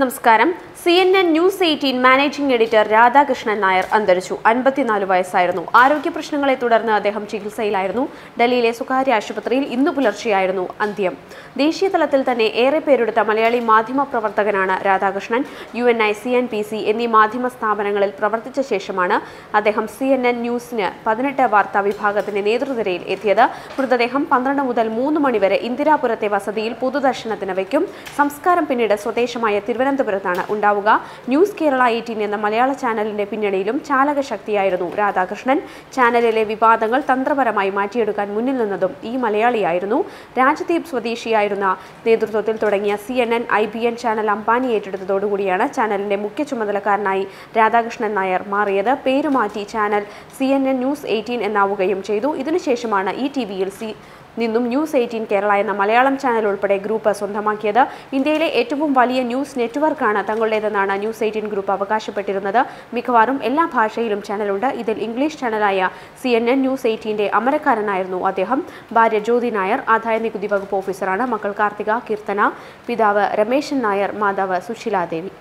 നമസ്കാരം. C N N news eighteen managing editor Radhakrishnan Nair അന്തരിച്ചു. അൻപത്തിനാല് വയസ്സായിരുന്നു. ആരോഗ്യ പ്രശ്നങ്ങളെ തുടർന്ന് അദ്ദേഹം ചികിത്സയിലായിരുന്നു. ഡൽഹിയിലെ സ്വകാര്യ ആശുപത്രിയിൽ ഇന്നു പുലർച്ചെയായിരുന്നു അന്ത്യം. ദേശീയ തലത്തിൽ തന്നെ ഏറെ പേരെടുത്ത മലയാളി മാധ്യമ പ്രവർത്തകനാണ് Radhakrishnan. U N I C N P C എന്നീ മാധ്യമ സ്ഥാപനങ്ങളിൽ പ്രവർത്തിച്ച ശേഷമാണ് അദ്ദേഹം സി എൻ എൻ ന്യൂസിന് പതിനെട്ട് വാർത്താ വിഭാഗത്തിന്റെ നേതൃനിരയിൽ എത്തിയത്. മൃതദേഹം പന്ത്രണ്ട് മുതൽ മൂന്ന് മണിവരെ ഇന്ദിരാപുരത്തെ വസതിയിൽ പൊതുദർശനത്തിന് വയ്ക്കും. സംസ്കാരം പിന്നീട് സ്വദേശമായ തിരുവനന്തപുരത്താണ് ഉണ്ടാവുക. ന്യൂസ് കേരള എയ്റ്റീൻ എന്ന മലയാള ചാനലിന്റെ പിന്നണിയിലും ചാലകശക്തിയായിരുന്നു രാധാകൃഷ്ണൻ. ചാനലിലെ വിവാദങ്ങൾ തന്ത്രപരമായി മാറ്റിയെടുക്കാൻ മുന്നിൽ നിന്നതും ഈ മലയാളിയായിരുന്നു. രാജദീപ് സ്വദേശിയായിരുന്ന നേതൃത്വത്തിൽ തുടങ്ങിയ C N N I B N channel Ambani ഏറ്റെടുത്തതോടുകൂടിയാണ് ചാനലിന്റെ മുഖ്യ ചുമതലക്കാരനായി രാധാകൃഷ്ണൻ നായർ മാറിയത്. പേരുമാറ്റി channel C N N news eighteen എന്നാവുകയും ചെയ്തു. ഇതിനുശേഷമാണ് ഈ ടി വിയിൽ സി നിന്നും ന്യൂസ് എയ്റ്റീൻ കേരള എന്ന മലയാളം ചാനൽ ഉൾപ്പെടെ ഗ്രൂപ്പ് സ്വന്തമാക്കിയത്. ഇന്ത്യയിലെ ഏറ്റവും വലിയ ന്യൂസ് നെറ്റ്വർക്കാണ് തങ്ങളുടേതെന്നാണ് ന്യൂസ് എയ്റ്റീൻ ഗ്രൂപ്പ് അവകാശപ്പെട്ടിരുന്നത്. മിക്കവാറും എല്ലാ ഭാഷയിലും ചാനലുണ്ട്. ഇതിൽ ഇംഗ്ലീഷ് ചാനലായ സി എൻ എൻ ന്യൂസ് എയ്റ്റീന്റെ അമരക്കാരനായിരുന്നു അദ്ദേഹം. ഭാര്യ ജ്യോതി നായർ ആദായ നികുതി വകുപ്പ് ഓഫീസറാണ്. മക്കൾ കാർത്തിക കീർത്തന പിതാവ് രമേശൻ നായർ മാതാവ് സുശീലാദേവി.